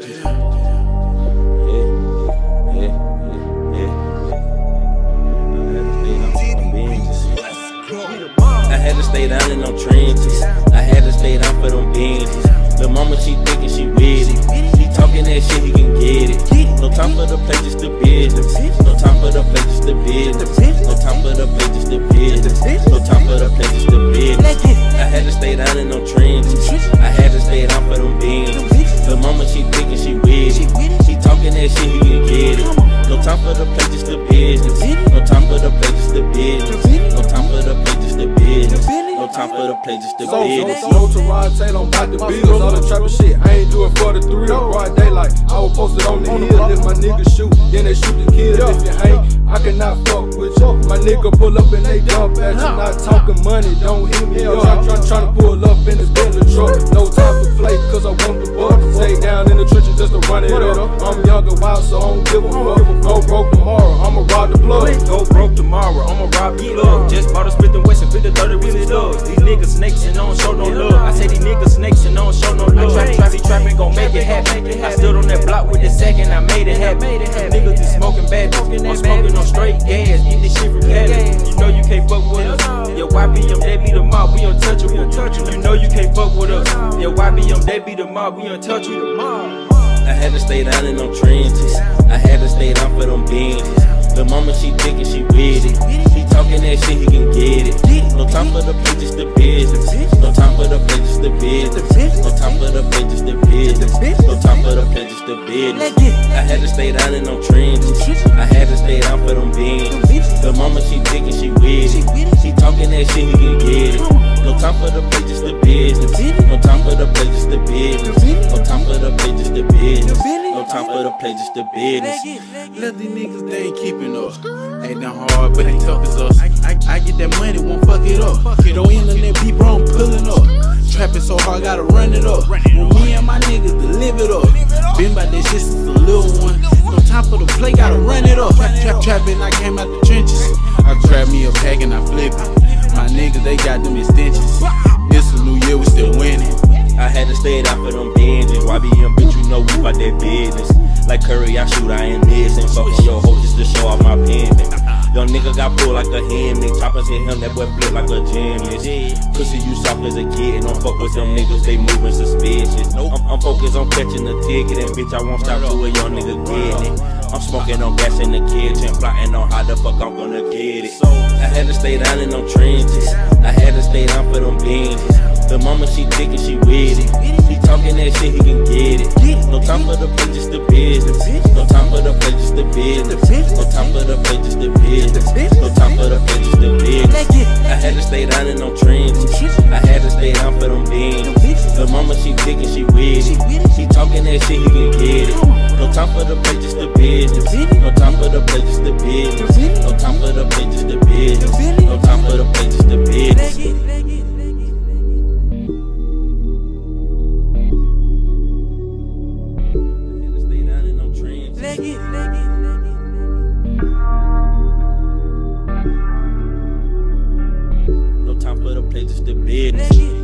yeah. I had to stay down in them trenches. I had to stay down for them binges. The mama she thinking she with it. He talking that shit, he can get it. Time for the play, just the business. No time for the play, just the business. No time for the play, just the business. No time for the play, just the So, business. so, to Rod Taylor, I'm about to beat us. All the trapping shit, I ain't do it for the thrill. Broad daylight, I was posted on the hill. If my niggas shoot, then they shoot the kids. If you ain't, I cannot fuck with you. My nigga pull up and they dump at you. Not talking money, don't hit me up. I'm trying, trying to pull up in this Bentley truck. No time for play, cause I want the buck. Stay down in the trenches just to run it up. I'm young and wild, so I don't give a fuck. Tomorrow, I'ma rob the plug. Just bought a Smith and Wesson, fit the 30 with his thugs. These niggas snakes and don't show no love. I say these niggas snakes and don't show no love. I trap, trap, trapping, gon' make it happen. I stood on that block with the second, I made it happen. Niggas be smoking bad, I'm smoking on straight gas. Get this shit from Cali. You know you can't fuck with us. Yeah, YBM, they be the mob, we untouchable. You know you can't fuck with us. Yeah, YBM, they be the mob, we untouchable. I had to stay down in them trenches. I had to stay down for them binges. The mama she thinking she with it. Talking that shit, he can get it. No time for the play, just the business. No time for the play, just the business. No time for the play, just the business. No time for the play, just the business. I had to stay down in them trenches. I had to stay down for them binges. The mama she thinking she with it. He talking that shit, he can get it. No time for the play, just the business. No time for the play, just the business. No time for the play, just the business. No time for the play, just the business. Let these niggas, they ain't keeping up. Ain't that hard, but they tough as us. I, I, I get that money, won't fuck it up. Throw in the net, be bro, I'm pulling up. Trapping so hard, gotta run it up. When me and my niggas to live it up. Been by this shit since a little one. No time for the play, gotta run it up. Trap, trap, trapping, I came out the trenches. I grab me a pack and I flip it. My niggas, they got them extensions. It's a new year, we still winning. I had to stay out for them binges. YBM, bitch, you know we bout that business. Like Curry, I shoot, I ain't missing. Fucking your hoe just to show off my pendant. Young nigga got pulled like a Hemi. Choppers hit him, that boy flip like a gymnast. Pussy, you soft as a kid. Don't fuck with them niggas, they moving suspicious. I'm, I'm focused on catching the ticket, and bitch, I won't stop till a young nigga get it. I'm smoking on gas in the kitchen, plotting on how the fuck I'm gonna get it. So I had to stay down in them trenches. I had to stay down for them binges. The mama she thinking she with it. Talking that shit, he can get it. No time for the play, just the business. No time for the play, just the business. No time for the play, just the business. No time for the play, just the business. I had to stay down in them trenches. I had to stay down for them beans. The mama she thinking she with it. He talking that shit, he can get it. No time for the play, just the business. No time for the play, just the business. The business.